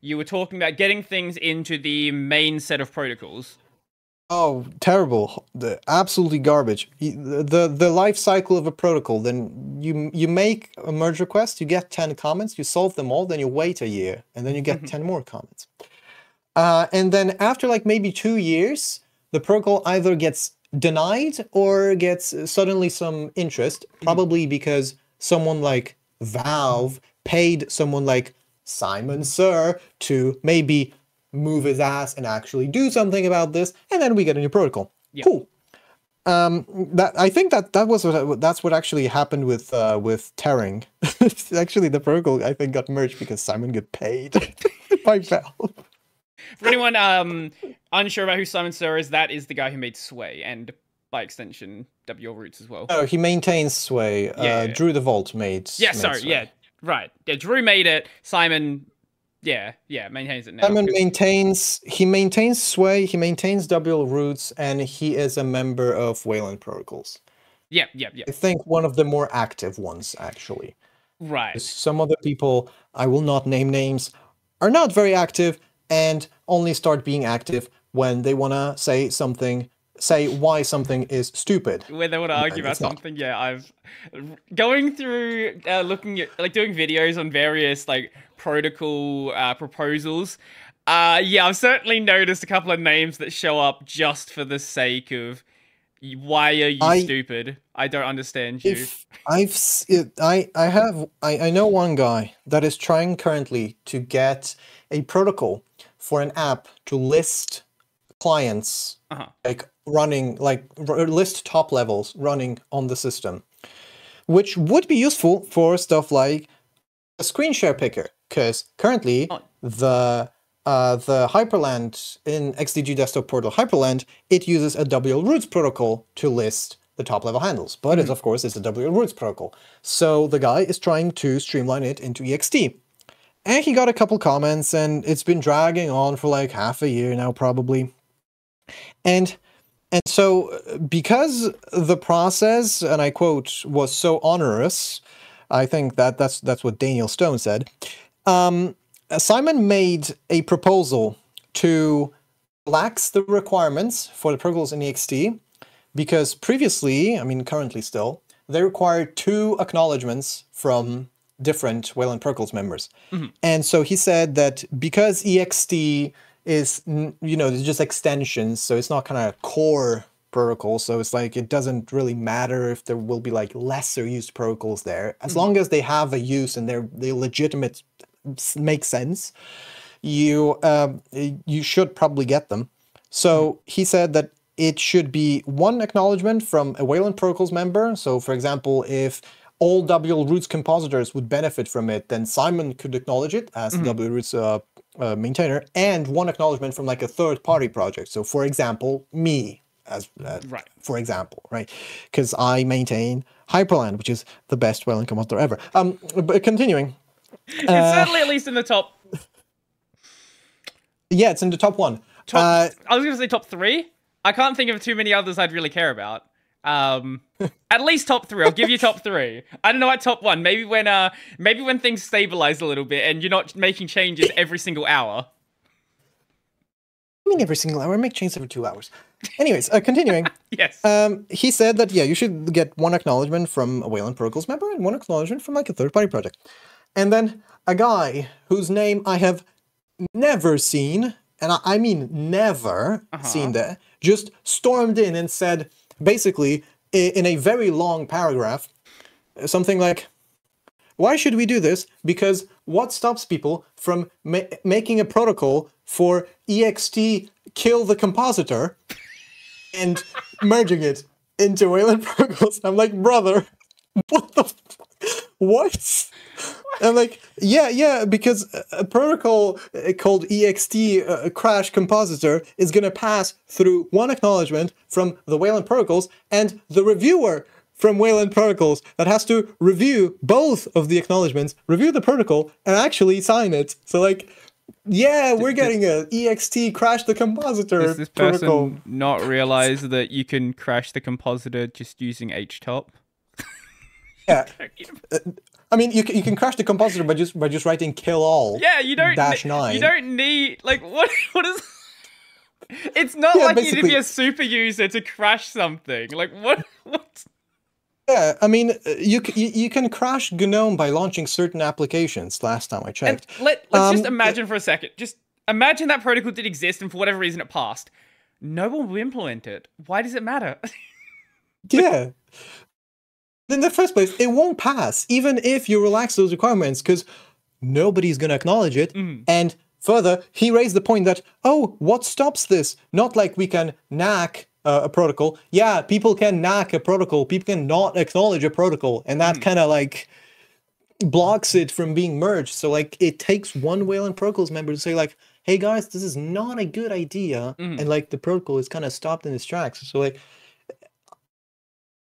you were talking about getting things into the main set of protocols. Oh, terrible! The absolutely garbage. The, the the life cycle of a protocol. Then you you make a merge request, you get ten comments, you solve them all, then you wait a year, and then you get ten more comments. Uh, and then after like maybe two years, the protocol either gets denied or gets suddenly some interest, probably because someone like Valve paid someone like Simon Ser to maybe move his ass and actually do something about this, and then we get a new protocol. Yeah. Cool. Um, that I think that that was what, that's what actually happened with uh, with tearing. actually, the protocol I think got merged because Simon got paid by Valve. For anyone um unsure about who Simon Ser is, that is the guy who made Sway and by extension WL Roots as well. Oh, he maintains Sway. Uh, yeah, yeah. Drew DeVault made. yeah, made sorry, Sway. yeah, right. Yeah, Drew made it. Simon, yeah, yeah, maintains it now. Simon maintains he maintains Sway, he maintains WL Roots, and he is a member of Wayland Protocols. yeah, yeah, yeah. I think one of the more active ones, actually. Right. Some other people, I will not name names, are not very active and only start being active when they want to say something, say why something is stupid. Where they want to argue about it's not. something, yeah. I've going through, uh, looking at like doing videos on various like protocol uh, proposals. Uh, yeah, I've certainly noticed a couple of names that show up just for the sake of why are you I- stupid? I don't understand you. If I've I I have I, I know one guy that is trying currently to get a protocol for an app to list clients Uh-huh. like running like list top levels running on the system which would be useful for stuff like a screen share picker because currently Oh. the uh, the Hyprland in xdg desktop portal Hyprland it uses a wl roots protocol to list the top level handles but it's of course it's a wl roots protocol. So the guy is trying to streamline it into ext and he got a couple comments and it's been dragging on for like half a year now probably. And and so because the process and i quote was so onerous i think that that's that's what daniel stone said um, simon made a proposal to relax the requirements for the protocols in ext because previously i mean currently still they require two acknowledgements from different wayland protocols members. And so he said that because ext is you know it's just extensions so it's not kind of a core protocol so it's like it doesn't really matter if there will be like lesser used protocols there. As long as they have a use and they're they legitimate make sense you um, you should probably get them. So he said that it should be one acknowledgement from a Wayland Protocols member. So, for example, if all WL Roots compositors would benefit from it, then Simon could acknowledge it as the WL Roots uh, uh, maintainer, and one acknowledgement from like a third party project. So, for example, me as uh, Right. for example, right? Because I maintain Hyprland, which is the best Wayland compositor ever. Um, but continuing, it's certainly at least in the top. yeah, it's in the top one. top Uh, I was going to say top three. I can't think of too many others I'd really care about. Um, at least top three. I'll give you top three. I don't know what top one. Maybe when uh, maybe when things stabilize a little bit and you're not making changes every single hour. I mean, every single hour, I make changes every two hours. Anyways, uh, continuing. Yes. Um, he said that yeah, you should get one acknowledgement from a Wayland Protocols member and one acknowledgement from like a third party project. And then a guy whose name I have never seen, and I, I mean never seen that, just stormed in and said basically in a very long paragraph something like why should we do this? Because what stops people from ma- making a protocol for ext kill the compositor and merging it into Wayland protocols? I'm like, brother, what the? What? I'm like, yeah, yeah, because a- protocol uh, called ext uh, crash compositor is gonna pass through one acknowledgement from the Wayland protocols and the reviewer from Wayland Protocols that has to review both of the acknowledgements, review the protocol, and actually sign it. So like, yeah, we're getting a ext crash the compositor Does this person protocol. not realize that you can crash the compositor just using htop? Yeah, I mean, you can, you can crash the compositor by just by just writing kill all. Yeah, you don't. Dash nine. You don't need like what? What is? It's not Yeah, like you need to be a super user to crash something. Like what? What? Yeah, I mean, uh, you, you you can crash GNOME by launching certain applications. Last time I And checked. let let's just Um, imagine for a second. Just imagine that protocol did exist, and for whatever reason it passed. No one will implement it. Why does it matter? Yeah. In the first place, it won't pass, even if you relax those requirements, because nobody's going to acknowledge it. Mm. And further, he raised the point that, oh, what stops this? Not like we can NACK uh, a protocol. Yeah, people can NACK a protocol, people can not acknowledge a protocol, and that kind of like blocks it from being merged. So, like, it takes one Wayland protocols member to say, like, hey guys, this is not a good idea. And like, the protocol is kind of stopped in its tracks. So, like,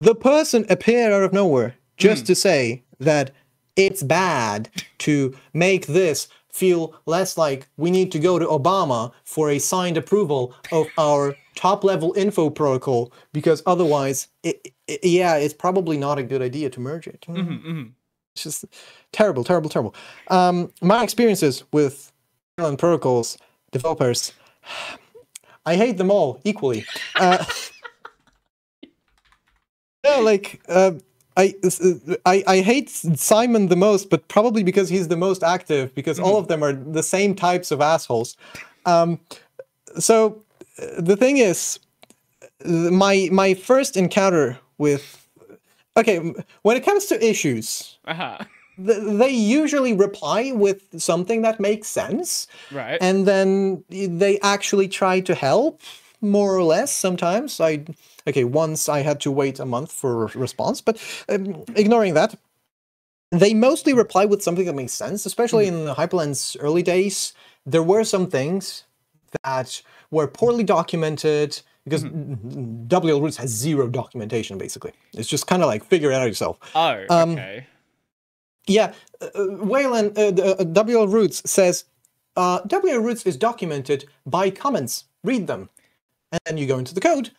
the person appeared out of nowhere just to say that it's bad to make this feel less like we need to go to Obama for a signed approval of our top level info protocol because otherwise, it, it- yeah, it's probably not a good idea to merge it. It's just terrible, terrible, terrible. Um, my experiences with protocols developers, I hate them all equally. Uh, like uh, I, I I hate Simon the most, but probably because he's the most active. Because all of them are the same types of assholes. Um, so uh, the thing is, uh, my my first encounter with okay, when it comes to issues, uh-huh. they usually reply with something that makes sense Right. and then they actually try to help more or less sometimes i okay once i had to wait a month for a response but um, ignoring that they mostly reply with something that makes sense especially in the Hyprland's early days there were some things that were poorly documented because WL Roots has zero documentation basically. It's just kind of like figure it out yourself. oh, um, okay. Yeah, uh, uh, Wayland, uh, the, uh, WL Roots says uh, WL Roots is documented by comments. Read them. And then you go into the code.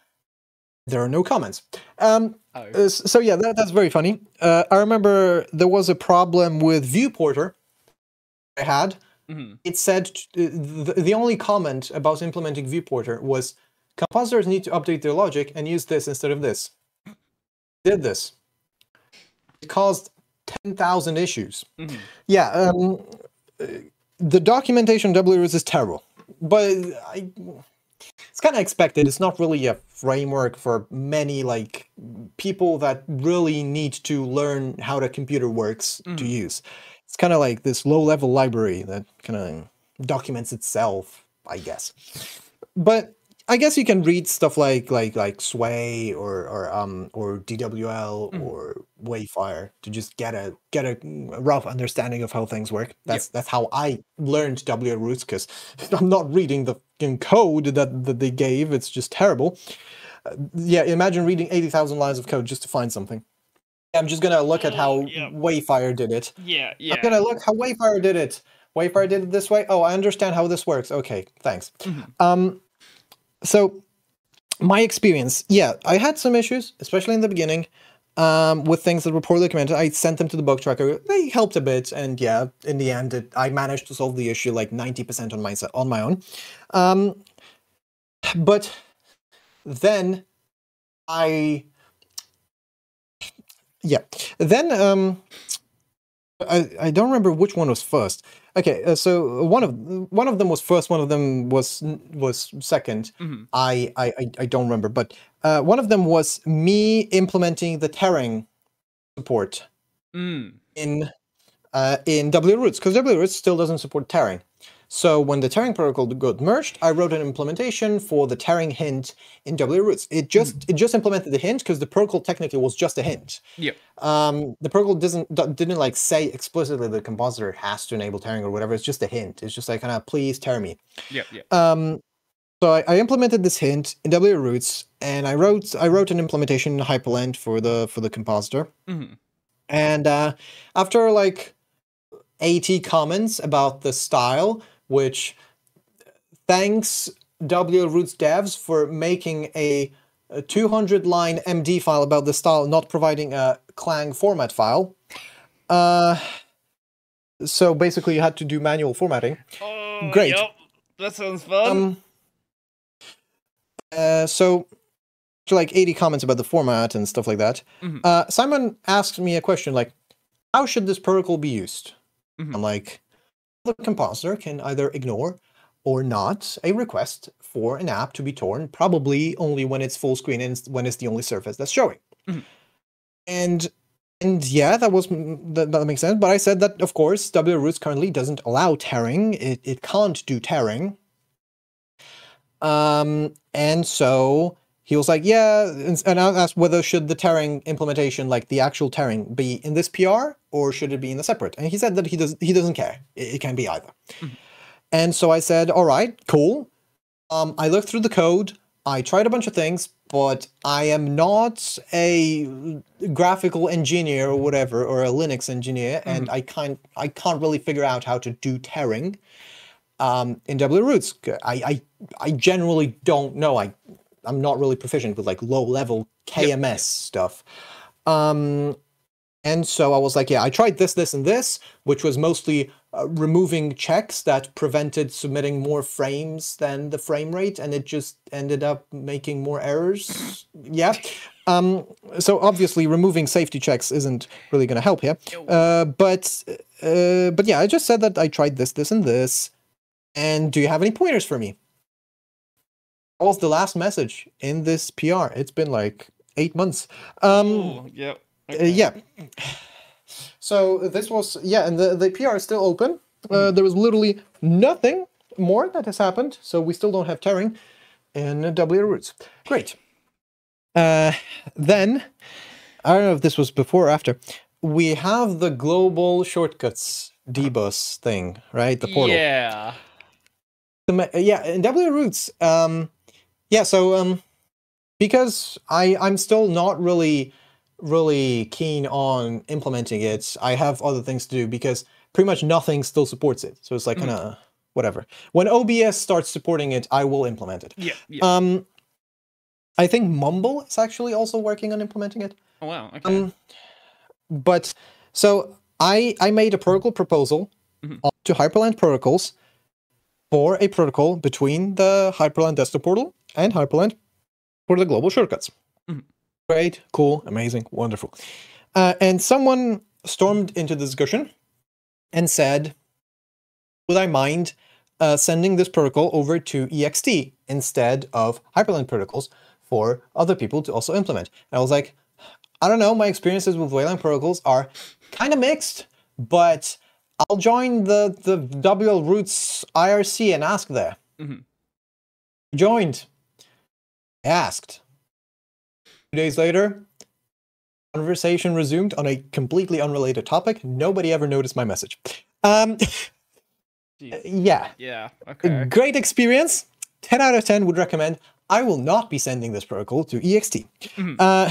There are no comments. Um, Oh. uh, so yeah, that, that's very funny. Uh, I remember there was a problem with Viewporter I had. Mhm. It said uh, the, the only comment about implementing Viewporter was compositors need to update their logic and use this instead of this. Did this. It caused 10,000 issues. Mhm. Yeah, um, uh, the documentation WRS is terrible, but I, it's kind of expected. It's not really a framework for many like people that really need to learn how the computer works to mm. use. It's kind of like this low-level library that kind of documents itself, I guess. But I guess you can read stuff like like like Sway or or um or DWL or Wayfire to just get a get a rough understanding of how things work. That's that's how I learned W roots because I'm not reading the fucking code that, that they gave. It's just terrible. Uh, yeah, imagine reading eighty thousand lines of code just to find something. I'm just gonna look at how yeah. Wayfire did it. Yeah, yeah. I'm gonna look how Wayfire did it. Wayfire did it this way. Oh, I understand how this works. Okay, thanks. Um, so my experience, yeah, I had some issues, especially in the beginning, um, with things that were poorly documented. I sent them to the bug tracker. They helped a bit, and yeah, in the end, it, I managed to solve the issue like ninety percent on my on my own. Um, but then I yeah. Then um I, I don't remember which one was first. Okay, uh, so one of one of them was first, one of them was was 2nd Mhm. I, I I I don't remember, but uh, one of them was me implementing the tearing support Mm. in uh, in WRoots because WRoots still doesn't support tearing. So when the tearing protocol got merged, I wrote an implementation for the tearing hint in WRoots. It just it just implemented the hint because the protocol technically was just a hint. Yep. Um, the protocol doesn't didn't like say explicitly the compositor has to enable tearing or whatever. It's just a hint. It's just like kind of please tear me. Yep. Yep. Um, so I, I implemented this hint in WRoots, and I wrote I wrote an implementation in Hyprland for the for the compositor. Mhm. And uh, after like 80 comments about the style, which thanks WL Roots devs for making a, a 200 line MD file about the style, not providing a Clang format file. Uh, so basically, you had to do manual formatting. Oh, Great. Yep. That sounds fun. Um, uh, so, like 80 comments about the format and stuff like that. Mhm. Uh, Simon asked me a question like, how should this protocol be used? Mhm. I'm like, the compositor can either ignore or not a request for an app to be torn, probably only when it's full screen and when it's the only surface that's showing. Mhm. And and yeah, that was that, that makes sense. But I said that of course W Roots currently doesn't allow tearing. It it can't do tearing. Um, and so he was like, yeah, and, and I asked whether should the tearing implementation, like the actual tearing, be in this PR or should it be in the separate? And he said that he does he doesn't care. It, it can be either. And so I said, all right, cool. Um, I looked through the code. I tried a bunch of things, but I am not a graphical engineer or whatever, or a Linux engineer, and I can't I can't really figure out how to do tearing um, in W roots. I, I I generally don't know. I I'm not really proficient with like low level KMS stuff. Um, and so I was like, yeah, I tried this, this, and this, which was mostly uh, removing checks that prevented submitting more frames than the frame rate, and it just ended up making more errors. yeah. Um, so obviously, removing safety checks isn't really going to help here. Uh, but uh, but yeah, I just said that I tried this, this, and this. And do you have any pointers for me? Was the last message in this PR. It's been like eight months. Um, Ooh, yep. uh, yeah. So this was yeah, and the the PR is still open. Uh, there was literally nothing more that has happened, so we still don't have tearing in uh, W roots. Great. Uh, then I don't know if this was before or after. We have the global shortcuts dbus thing, right? The portal. Yeah. The yeah, in W roots. Um, yeah. So um, because I I'm still not really really keen on implementing it. I have other things to do because pretty much nothing still supports it. So it's like kind of whatever. When OBS starts supporting it, I will implement it. Yeah. yeah. Um, I think Mumble is actually also working on implementing it. oh, wow. Okay. Um, but so I I made a protocol proposal Mhm. to Hyprland protocols for a protocol between the Hyprland desktop portal and Hyprland for the global shortcuts. Mhm. Great, cool, amazing, wonderful. Uh, and someone stormed into the discussion and said, "Would I mind uh, sending this protocol over to EXT instead of Hyprland protocols for other people to also implement?" And I was like, I don't know. My experiences with Wayland protocols are kind of mixed, but I'll join the the WL Roots IRC and ask there. Mhm. Joined. Asked. Two days later, conversation resumed on a completely unrelated topic. Nobody ever noticed my message. Um, Jeez. yeah, Yeah. Okay. great experience. 10 out of 10 would recommend. I will not be sending this protocol to EXT. Mhm. Uh,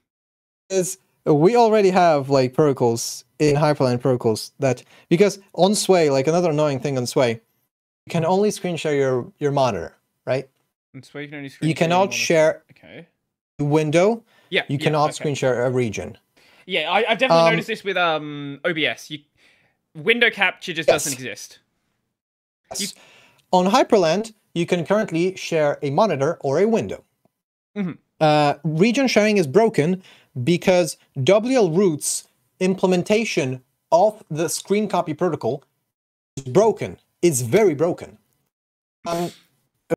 is we already have like protocols in Hyprland protocols that because on Sway, like another annoying thing on Sway, you can only screen share your your monitor, right? And so you can only screen You cannot share Okay. window. Yeah. You yeah, cannot okay. screen share a region. Yeah, I, I've definitely Um, noticed this with um OBS. You window capture just Yes. doesn't exist. Yes. On Hyprland, you can currently share a monitor or a window. Mhm. Uh, region sharing is broken because WL Roots implementation of the screen copy protocol is broken. It's very broken. Um,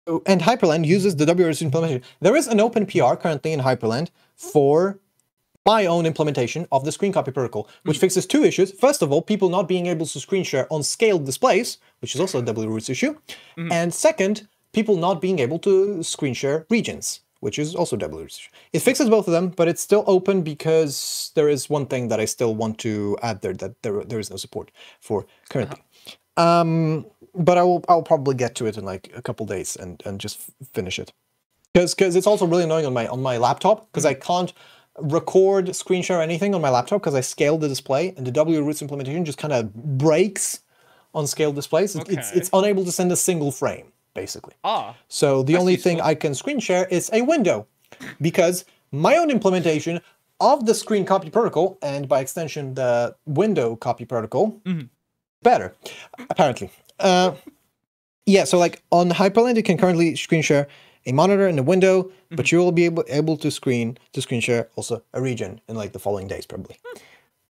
uh, and Hyprland uses the Roots implementation. There is an open PR currently in Hyprland for my own implementation of the screen copy protocol, which fixes two issues. First of all, people not being able to screen share on scaled displays, which is also a roots issue. And second, people not being able to screen share regions, which is also a W roots. It fixes both of them, but it's still open because there is one thing that I still want to add there that there, there is no support for currently. Um, but I will I'll probably get to it in like a couple days and, and just f- finish it because because it's also really annoying on my on my laptop because I can't record, screen share anything on my laptop because I scaled the display and the W roots implementation just kind of breaks on scaled displays. It- It's it's unable to send a single frame basically. Ah. So the only thing. I can screen share is a window because my own implementation of the screen copy protocol, and by extension, the window copy protocol, Mhm. better, apparently. Uh, yeah, so like on Hyprland, you can currently screen share a monitor and a window, Mm-hmm. but you will be able, able to screen to screen share also a region in like the following days, probably.